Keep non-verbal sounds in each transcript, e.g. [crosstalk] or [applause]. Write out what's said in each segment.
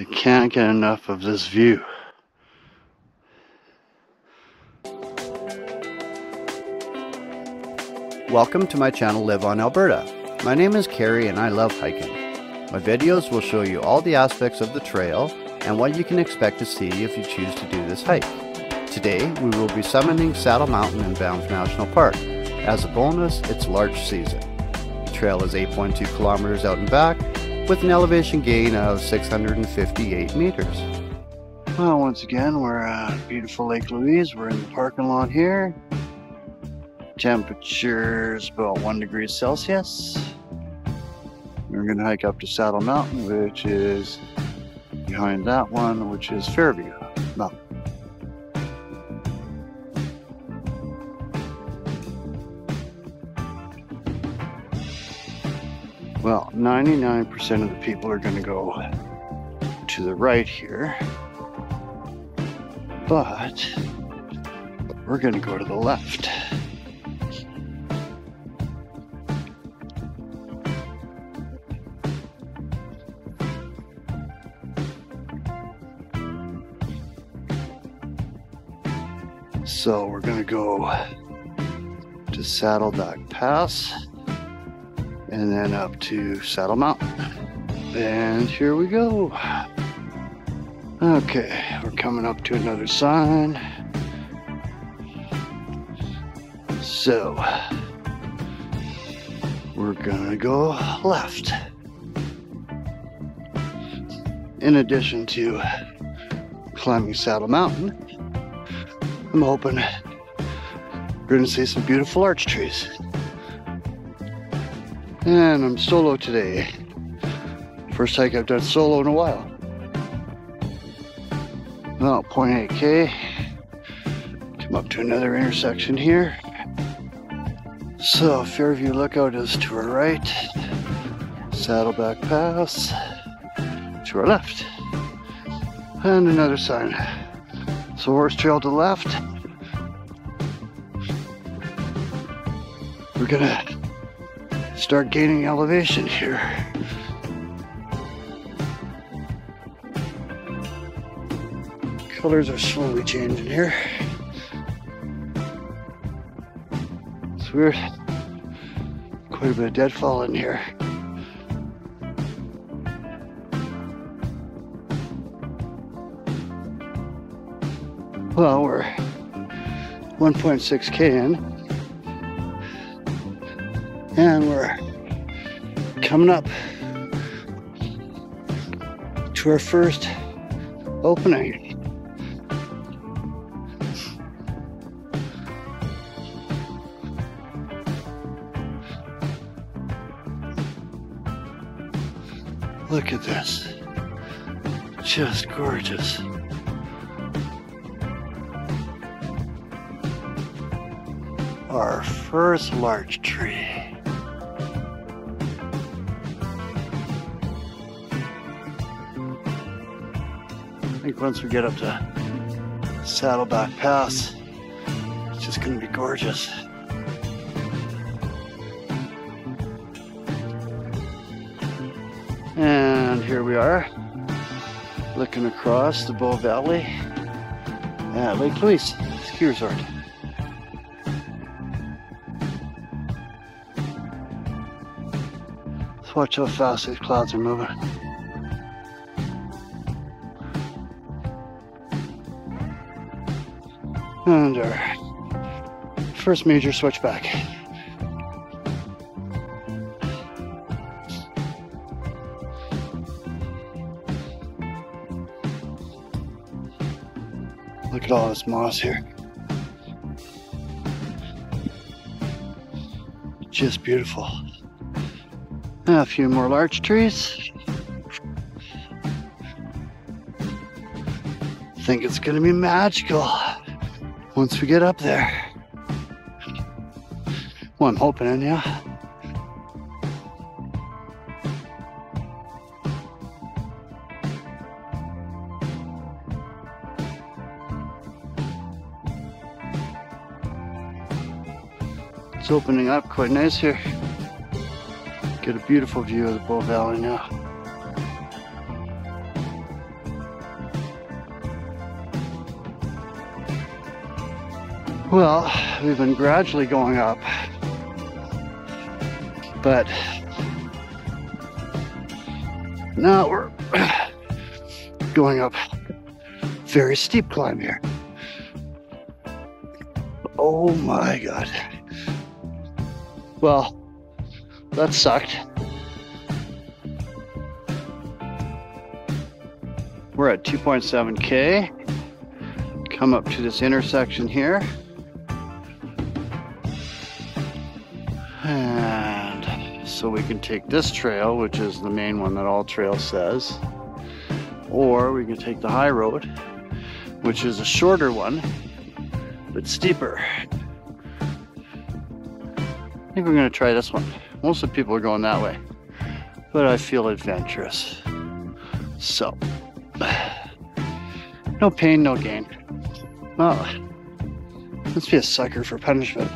I can't get enough of this view. Welcome to my channel Live on Alberta. My name is Carrie and I love hiking. My videos will show you all the aspects of the trail and what you can expect to see if you choose to do this hike. Today we will be summiting Saddle Mountain in Banff National Park. As a bonus, it's larch season. The trail is 8.2 kilometers out and back with an elevation gain of 658 meters. Well, once again, we're at beautiful Lake Louise. We're in the parking lot here. Temperature's about one degree Celsius. We're gonna hike up to Saddle Mountain, which is behind that one, which is Fairview Well, 99% of the people are gonna go to the right here, but we're gonna go to the left. So we're gonna go to Saddleback Pass and then up to Saddle Mountain. And here we go. Okay, we're coming up to another sign. So we're gonna go left. In addition to climbing Saddle Mountain, I'm hoping we're to see some beautiful larch trees. And I'm solo today. First hike I've done solo in a while. Well, 0.8k. Come up to another intersection here. So Fairview Lookout is to our right. Saddleback Pass to our left. And another sign. So horse trail to left. We're gonna start gaining elevation here. Colors are slowly changing here. It's weird. Quite a bit of deadfall in here. Well, we're 1.6k in, and we're coming up to our first opening. Look at this. Just gorgeous. our first larch tree. I think once we get up to Saddleback Pass, it's just going to be gorgeous. And here we are, looking across the Bow Valley at Lake Louise Ski Resort. Let's watch how fast these clouds are moving. And our first major switchback. Look at all this moss here. Just beautiful. A few more larch trees. Think it's gonna be magical once we get up there. Well, I'm hoping, anyhow. It's opening up quite nice here. Get a beautiful view of the Bow Valley now. Well, we've been gradually going up, but now we're [clears throat] going up very steep climb here. Oh my god. Well, that sucked. We're at 2.7k. Come up to this intersection here. So we can take this trail, which is the main one that AllTrails says, or we can take the high road, which is a shorter one, but steeper. I think we're gonna try this one. Most of the people are going that way, but I feel adventurous. So, [sighs] no pain, no gain. Well, let's be a sucker for punishment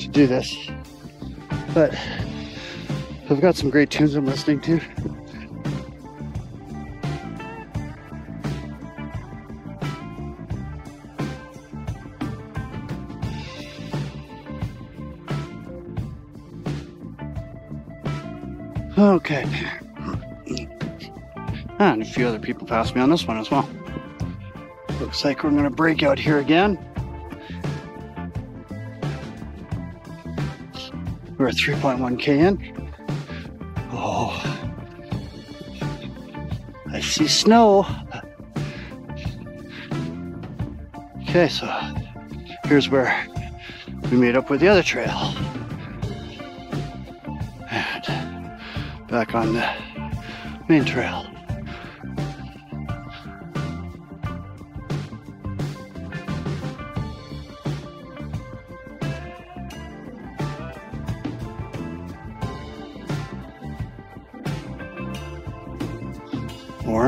to do this. But I've got some great tunes I'm listening to. Okay. Ah, and a few other people passed me on this one as well. Looks like we're gonna break out here again. We're at 3.1k in. See snow. Okay, so here's where we made up with the other trail. And back on the main trail.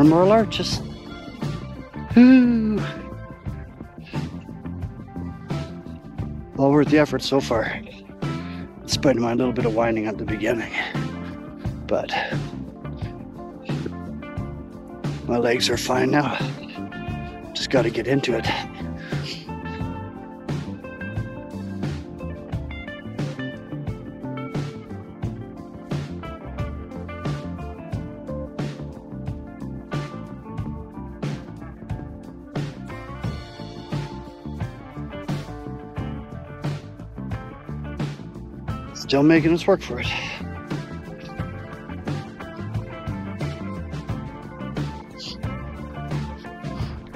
More larches. Ooh. Well worth the effort so far, despite my little bit of whining at the beginning. But my legs are fine now. Just got to get into it. Still making us work for it.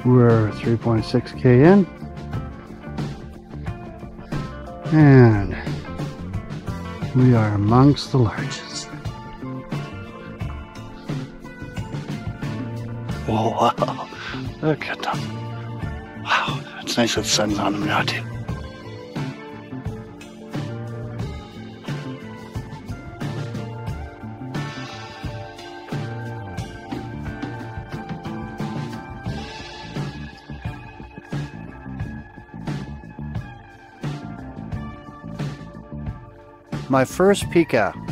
We're 3.6k in. And we are amongst the larches. Oh, wow. Look at them. Wow, it's nice that the sun's on them now, too. My first Pika.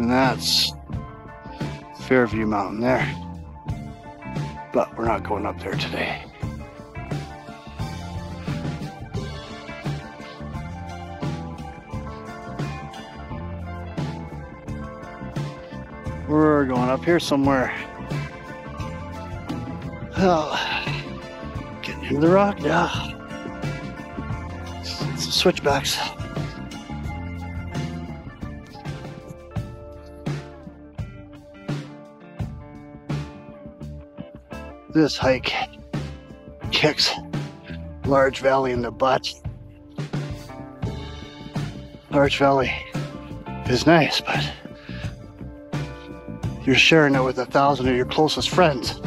And that's Fairview Mountain there. But we're not going up there today. We're going up here somewhere. Well, getting into the rock now. Some switchbacks. This hike kicks Larch Valley in the butt. Larch Valley is nice, but you're sharing it with a thousand of your closest friends.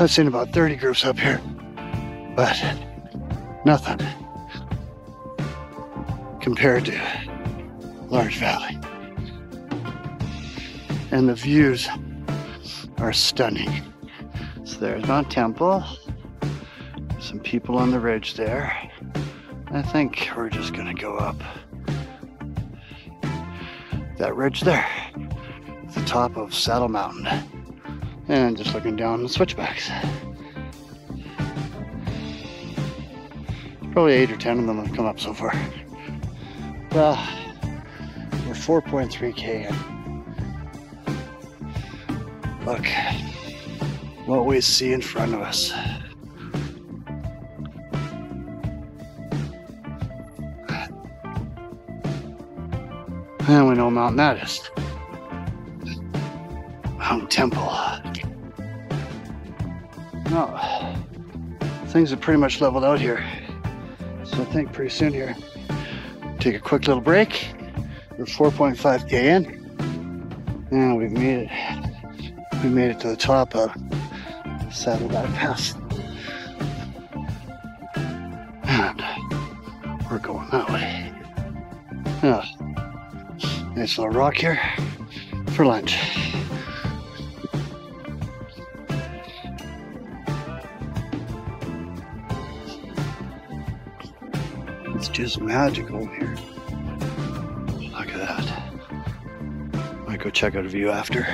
I've seen about 30 groups up here, but nothing compared to Larch Valley. And the views are stunning. So there's Mount Temple. Some people on the ridge there. I think we're just gonna go up that ridge there, the top of Saddle Mountain, and just looking down the switchbacks. Probably eight or ten of them have come up so far. Well, we're 4.3k in. Look what we see in front of us. And we know Mountain that is. Mount Temple. No, things are pretty much leveled out here. So I think pretty soon here, take a quick little break. We're 4.5k in, and we've made it. We made it to the top of Saddleback Pass, and we're going that way. Yeah. Nice little rock here for lunch. It's just magical here. Look at that. Might go check out a view after.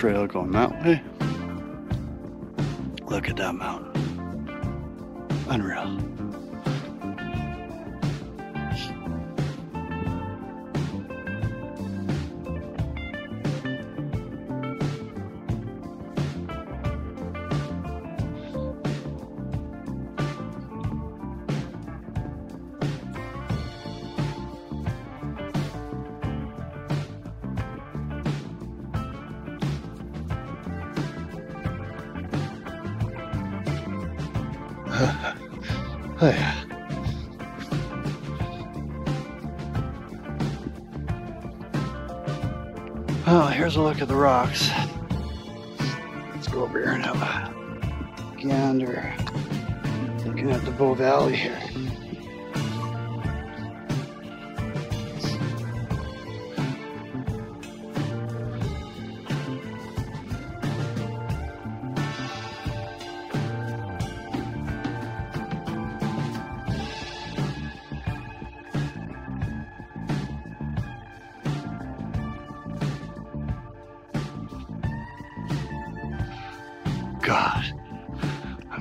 Trail going that way. Look at that mountain. Unreal. [sighs] Oh, here's a look at the rocks. Let's go over here and have a gander. Looking at the Bow Valley here.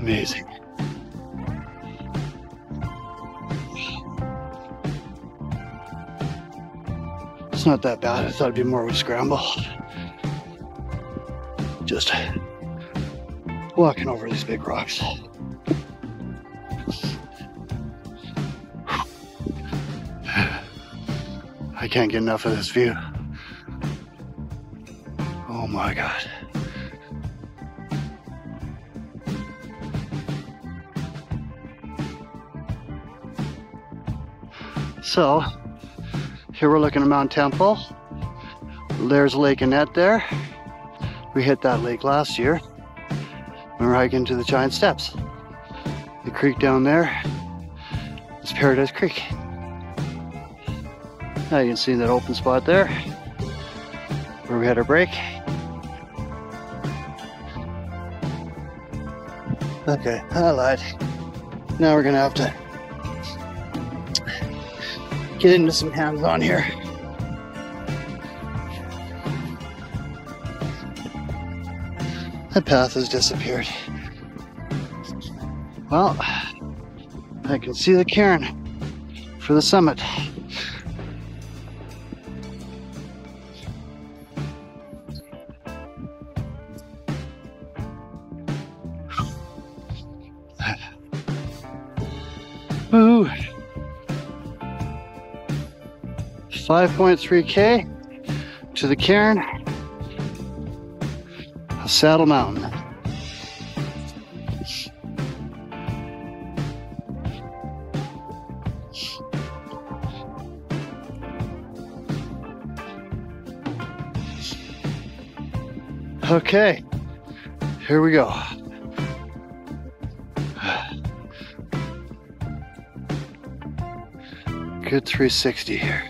Amazing. It's not that bad. I thought it'd be more of a scramble. Just walking over these big rocks. I can't get enough of this view. So, here we're looking at Mount Temple. There's Lake Annette there. We hit that lake last year. We were hiking to the Giant Steps. The creek down there is Paradise Creek. Now you can see that open spot there where we had our break. Okay, I lied. Now we're gonna have to get into some hands on here. That path has disappeared. Well, I can see the cairn for the summit. 5.3k to the cairn. Saddle Mountain. Okay, here we go. [sighs] Good 360 here.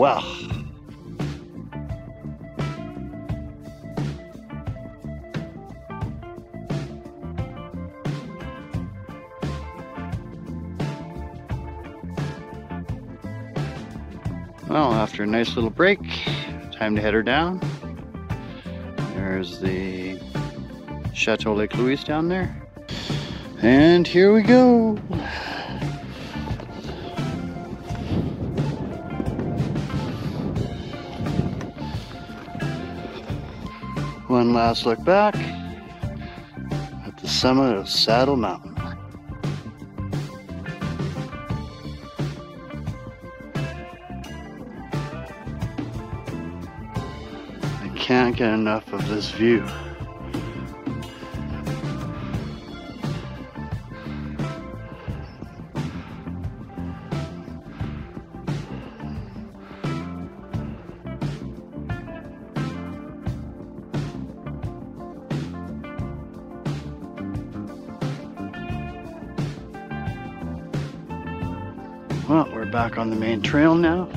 Wow. Well, after a nice little break, time to head her down. There's the Chateau Lake Louise down there. And here we go. One last look back at the summit of Saddle Mountain. I can't get enough of this view. Well, we're back on the main trail now.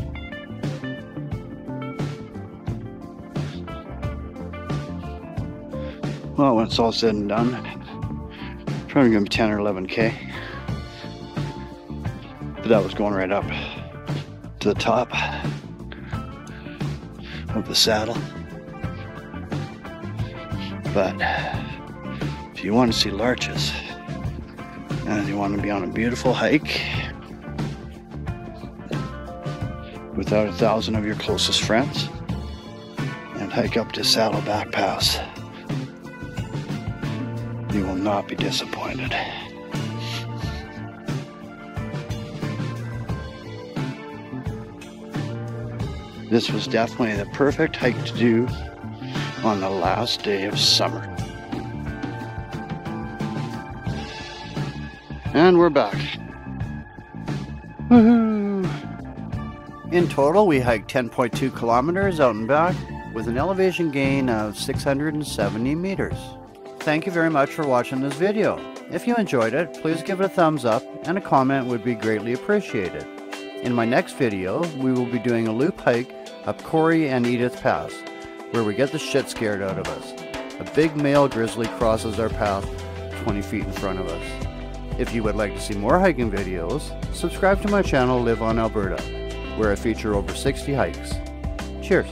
Well, when it's all said and done, probably gonna be 10 or 11k. But that was going right up to the top of the saddle. But if you want to see larches and you want to be on a beautiful hike without a thousand of your closest friends and hike up to Saddleback Pass. You will not be disappointed. This was definitely the perfect hike to do on the last day of summer. And we're back. Woohoo! In total, we hiked 10.2 kilometers out and back with an elevation gain of 670 meters. Thank you very much for watching this video. If you enjoyed it, please give it a thumbs up and a comment would be greatly appreciated. In my next video, we will be doing a loop hike up Cory and Edith Pass, where we get the shit scared out of us. A big male grizzly crosses our path 20 feet in front of us. If you would like to see more hiking videos, subscribe to my channel Live on Alberta, where I feature over 60 hikes. Cheers!